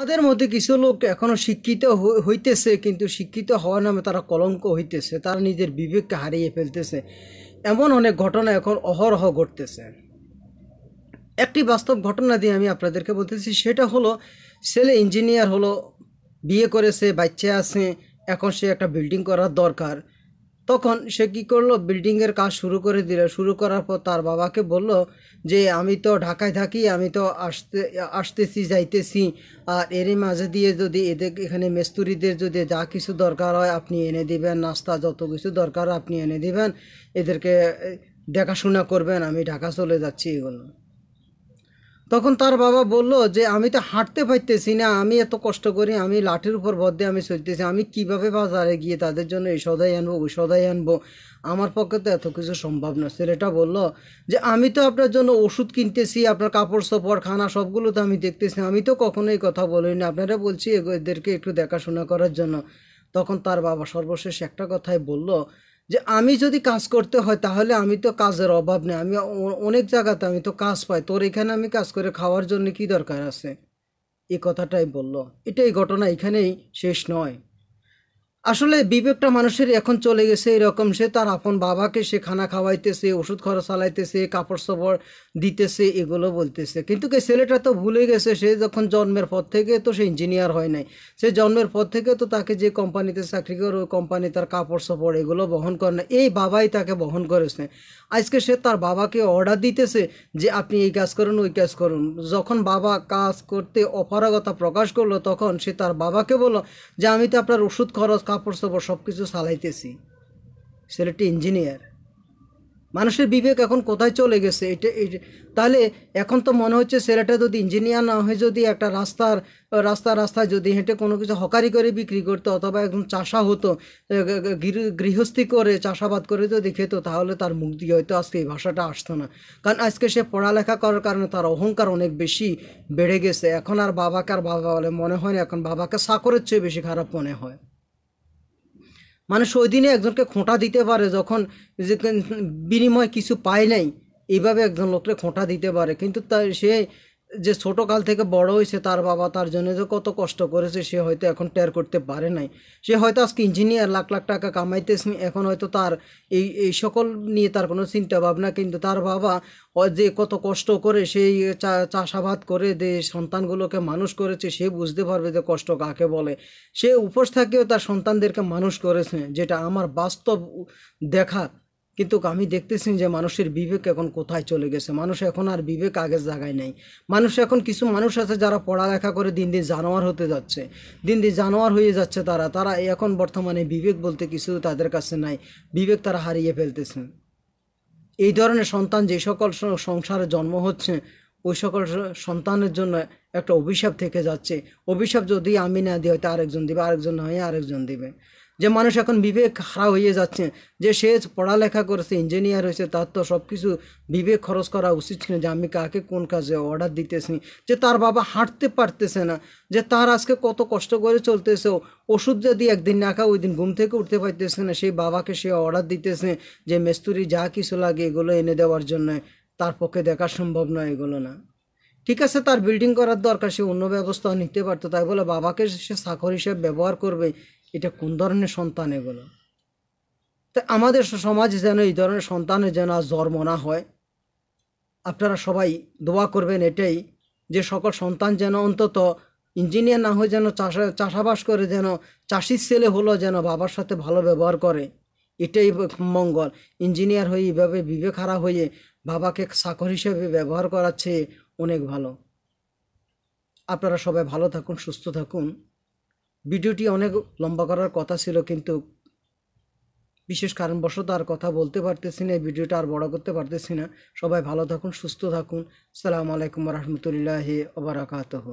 তাদের মধ্যে কিছু লোক এখনও শিক্ষিত হই- হইতেছে, কিন্তু শিক্ষিত হওয়ার নামে তারা কলঙ্ক হইতেছে। তারা নিজের বিবেককে হারিয়ে ফেলতেছে। এমন অনেক ঘটনা এখন অহরহ ঘটতেছে। একটি বাস্তব ঘটনা দিয়ে আমি আপনাদেরকে বলতেছি, সেটা হলো ছেলে ইঞ্জিনিয়ার হলো, বিয়ে করেছে, বাচ্চা আছে, এখন সে একটা বিল্ডিং করার দরকার। তখন সে কি করল? বিল্ডিংয়ের কাজ শুরু করে দিল। শুরু করার পর তার বাবাকে বলল যে, আমি তো ঢাকায় থাকি, আমি তো আসতে, আসতেছি, যাইতেছি। আর এরই মাঝে দিয়ে যদি এদের, এখানে মেস্তুরিদের যদি যা কিছু দরকার হয় আপনি এনে দিবেন, নাস্তা যত কিছু দরকার আপনি এনে দিবেন। এদেরকে দেখাশোনা করবেন, আমি ঢাকা চলে যাচ্ছি এগুলো। তখন তার বাবা বলল যে, আমি তো হাঁটতে পারতেছি না, আমি এত কষ্ট করি, আমি লাঠির উপর ভর দিয়ে আমি চলতেছি, আমি কীভাবে বাজারে গিয়ে তাদের জন্য এই সদাই আনব, ওই সদাই আনব? আমার পক্ষে তো এত কিছু সম্ভব না। ছেলেটা বলল যে, আমি তো আপনার জন্য ওষুধ কিনতেছি, আপনার কাপড় চোপড়, খানা সবগুলো তো আমি দেখতেছি, আমি তো কখনো এই কথা বলিনি। আপনারা বলছি এদেরকে একটু দেখাশোনা করার জন্য। তখন তার বাবা সর্বশেষ একটা কথাই বলল যে আমি যদি কাজ করতে হয়, তাহলে আমি তো কাজের অভাব নেই। আমি অনেক জায়গাতে আমি তো কাজ পাই। তোর এখানে আমি কাজ করে খাওয়ার জন্য কি দরকার আছে? এই কথাটাই বলল। এটাই ঘটনা এখানেই শেষ নয়। আসলে বিবেকটা মানুষের এখন চলে গেছে এরকম। সে তার আপন বাবাকে সে খানা খাওয়াইতেছে, ওষুধ খরচ চালাইতেছে, কাপড় চোপড় দিতেছে, এগুলো বলতেছে। কিন্তু কি ছেলেটা তো ভুলে গেছে, সে যখন জন্মের পর থেকে তো সে ইঞ্জিনিয়ার হয় নাই। সে জন্মের পর থেকে তো তাকে যে কোম্পানিতে চাকরি করে, ওই কোম্পানি তার কাপড় চোপড় এগুলো বহন করে না। এই বাবাই তাকে বহন করেছে। আজকে সে তার বাবাকে অর্ডার দিতেছে যে, আপনি এই কাজ করুন, ওই কাজ করুন। যখন বাবা কাজ করতে অপারগতা প্রকাশ করল, তখন সে তার বাবাকে বলল যে, আমি তো আপনার ওষুধ খরচ কাপড় চোপড় সব কিছু চালাইতেছি। ছেলেটি ইঞ্জিনিয়ার। মানুষের বিবেক এখন কোথায় চলে গেছে? এটা তাহলে এখন তো মনে হচ্ছে ছেলেটা যদি ইঞ্জিনিয়ার না হয়ে যদি একটা রাস্তার রাস্তা রাস্তায় যদি হেঁটে কোনো কিছু হকারি করে বিক্রি করতো অথবা একদম চাষা হতো গৃহস্থী করে চাষাবাদ করে যদি খেত তাহলে তার মুখ দিয়ে হয়তো আজকে এই ভাষাটা আসতো না। কারণ আজকে সে পড়ালেখা করার কারণে তার অহংকার অনেক বেশি বেড়ে গেছে। এখন আর বাবাকে আর বাবা বলে মনে হয় না। এখন বাবাকে চাকরের চেয়ে বেশি খারাপ মনে হয়। মানুষ ওই দিনে একজনকে খোঁটা দিতে পারে যখন যে বিনিময় কিছু পায় নাই। এইভাবে একজন লোককে খোঁটা দিতে পারে। কিন্তু তার সে যে ছোট কাল থেকে বড় হয়েছে, তার বাবা তার জন্য যে কত কষ্ট করেছে, সে হয়তো এখন টের করতে পারে নাই। সে হয়তো আজকে ইঞ্জিনিয়ার লাখ লাখ টাকা কামাইতেছে, এখন হয়তো তার এই এই সকল নিয়ে তার কোনো চিন্তা ভাবনা, কিন্তু তার বাবা যে কত কষ্ট করে সেই চাষাবাদ করে যে সন্তানগুলোকে মানুষ করেছে, সে বুঝতে পারবে যে কষ্ট কাকে বলে। সে উপোস থেকেও তার সন্তানদেরকে মানুষ করেছে, যেটা আমার বাস্তব দেখা। কিন্তু আমি দেখতেছি যে মানুষের বিবেক এখন কোথায় চলে গেছে? মানুষ এখন আর বিবেক আগের জায়গায় নেই। মানুষ এখন কিছু মানুষ আছে যারা পড়ালেখা করে দিন দিন জানোয়ার হতে যাচ্ছে। দিন দিন জানোয়ার হয়ে যাচ্ছে তারা। তারা এখন বর্তমানে বিবেক বলতে কিছু তাদের কাছে নাই। বিবেক তারা হারিয়ে ফেলতেছে। এই ধরনের সন্তান যে সকল সংসারে জন্ম হচ্ছে, ওই সকল সন্তানের জন্য একটা অভিশাপ থেকে যাচ্ছে। অভিশাপ যদি আমি না দিই, হয়তো আরেকজন দিবে, আরেকজন হয়ে আরেকজন দিবে। যে মানুষ এখন বিবেক হারা হয়ে যাচ্ছে, যে সে পড়ালেখা করেছে ইঞ্জিনিয়ার হয়েছে, তার তো সব কিছু বিবেক খরচ করা উচিত ছিল যে আমি কাকে কোন কাজে অর্ডার দিতেছি। যে তার বাবা হাঁটতে পারতেছে না, যে তার আজকে কত কষ্ট করে চলতেছে, ওষুধ যদি একদিন না খায় ওই দিন ঘুম থেকে উঠতে পারতেছে না, সেই বাবাকে সে অর্ডার দিতেছে যে মেস্তুরি যা কিছু লাগে এগুলো এনে দেওয়ার জন্য, তার পক্ষে দেখা সম্ভব নয় এগুলো না। ঠিক আছে, তার বিল্ডিং করার দরকার, সে অন্য ব্যবস্থাও নিতে পারতো, তাই বলে বাবাকে সে চাকর হিসেবে ব্যবহার করবে। এটা কোন ধরনের সন্তান এগুলো? তা আমাদের সমাজে যেন এই ধরনের সন্তানের যেন জন্ম না হয়, আপনারা সবাই দোয়া করবেন এটাই যে সকল সন্তান যেন অন্তত ইঞ্জিনিয়ার না হয়ে যেন চাষা চাষাবাস করে, যেন চাষির ছেলে হলো যেন বাবার সাথে ভালো ব্যবহার করে, এটাই মঙ্গল। ইঞ্জিনিয়ার হয়ে এইভাবে বিবেক হারা হয়ে বাবাকে চাকর হিসেবে ব্যবহার করাচ্ছে অনেক ভালো। আপনারা সবাই ভালো থাকুন, সুস্থ থাকুন। ভিডিওটি অনেক লম্বা করার কথা ছিল, কিন্তু বিশেষ কারণবশত আর কথা বলতে পারতেছি না, এই ভিডিওটা আর বড় করতে পারতেছি না। সবাই ভালো থাকুন, সুস্থ থাকুন। সালামু আলাইকুম রহমতুল্লাহ ওবরাকাতহ